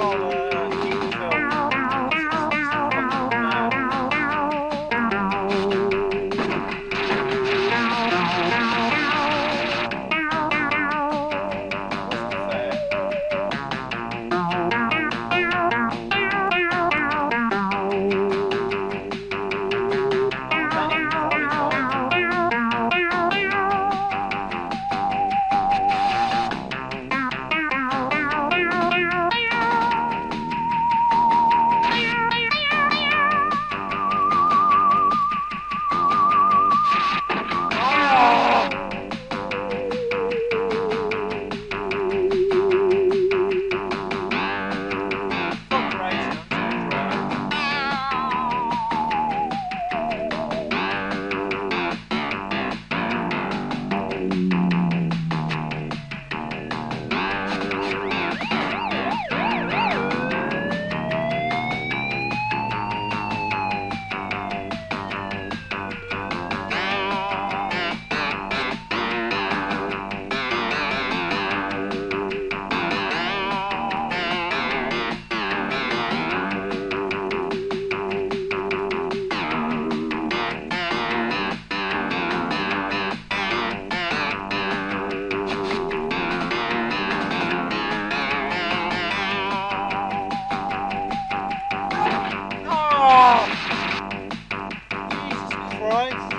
告喽 right?